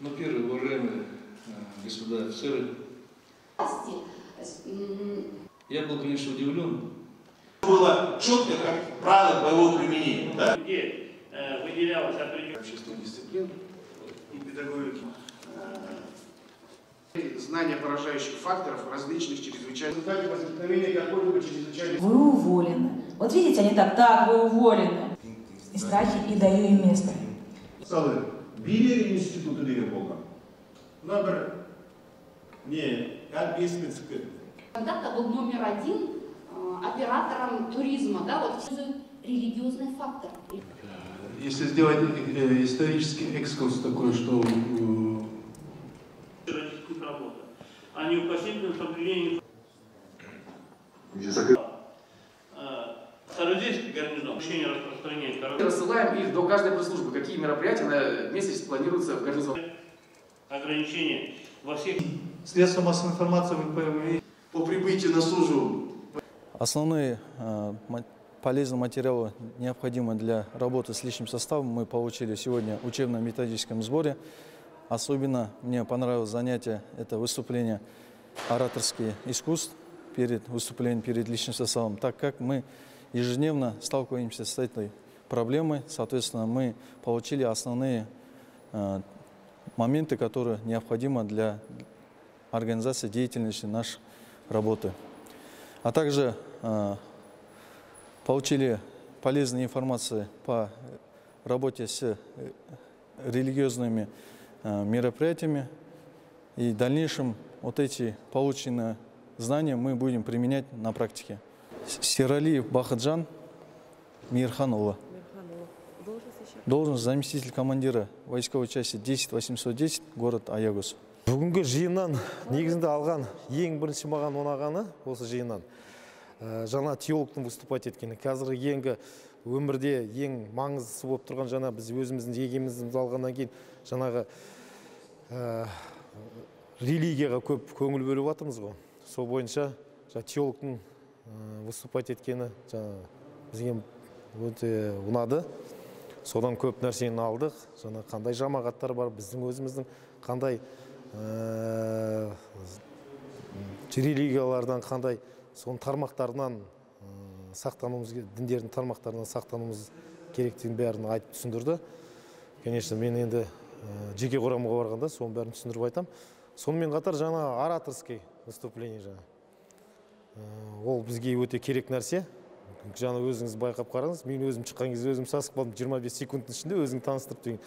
Ну, первое, уважаемые э, господа офицеры, я был, конечно, удивлен, Было четко, как правило боевого применения. Да? где э, выделялось определенное общественной дисциплины и педагогики. знание поражающих факторов различных чрезвычайных. В результате возникновения какой-либо чрезвычайной Вы уволены. Вот видите, они так, так, вы уволены. И страхи, и даю им место. мысалы билер институты мына бір не әлі бес мен түсіп кетті Когда-то был номер один э, оператором туризма, да, вот религиозный фактор. Если сделать э, исторический экскурс такой, что э, террористических работ, а не укоснительным соблюдением э, Стародельский гарнизон, учение распространения коронавируса, Рассылаем их до каждой пресс-службы, какие мероприятия на месяц планируются в гарнизоне. ограничения во всех средства массовой информации. По прибытию на службу Основные э, полезные материалы, необходимые для работы с личным составом, мы получили сегодня в учебно-методическом сборе. Особенно мне понравилось занятие, это выступление ораторские искусств перед выступлением перед личным составом, так как мы ежедневно сталкиваемся с этой проблемой, соответственно, мы получили основные э, моменты, которые необходимы для организации деятельности нашей работы. А также э, получили полезную информацию по работе с э, религиозными э, мероприятиями. И в дальнейшем вот эти полученные знания мы будем применять на практике. С- Сералиев Бахаджан Мирханова. Должность заместитель командира войсковой части 10810, город Аягус. бүгінгі жиыннан негізінде алған ең бірінші маған ұнағаны осы жиыннан ә, жаңа теологтың выступать еткені. Қазіргі еңгі өмірде ең маңыздысы болып тұрған жаңа біз өзіміздің егеміздігімізді алғаннан кейін жаңағы ә, религияға көп көңіл бөліп жатырмыз ғой. Сол бойынша жаңа теологтың ә, выступать еткені жаңа бізге өте ұнады. Содан көп нәрсені алдық. Жаңа қандай жамағаттар бар біздің өзіміздің қандай ә, религиялардан қандай соның тармақтарынан ә, сақтануымыз діндердің тармақтарынан сақтануымыз керектігін бәрін айтып түсіндірді. Конечно мен енді ә, жеке құрамға барғанда соның бәрін түсіндіріп айтам. Сонымен қатар жаңа ораторский выступление жаңа. Ол бізге өте керек нәрсе. Жаңа өзіңіз байқап қараңыз мен өзім шыққан кезде өзім сасып қалдым 25 секундтың ішінде өзіңді таныстырып деген.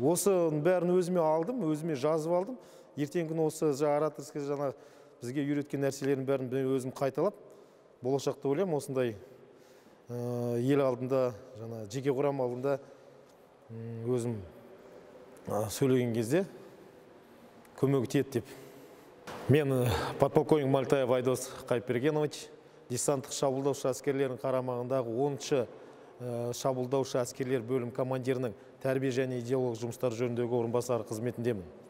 Осының бәрін өзіме алдым өзіме жазып алдым. Ертеңгі күні осы ораторский жаңа бізге үйреткен нәрселердің бәрін мен өзім қайталап болашақта ойлаймын осындай ә, ел алдында жаңа жеке құрам алдында өзім ә, сөйлеген кезде көмегі тиеді деп. Мен э, подполковник мальтаев айдос қайпергенович десанттық шабуылдаушы әскерлерінің қарамағындағы 10-шы э, шабуылдаушы әскерлер бөлім командирінің тәрбие және идеологиялық жұмыстар жөніндегі орынбасары қызметіндемін.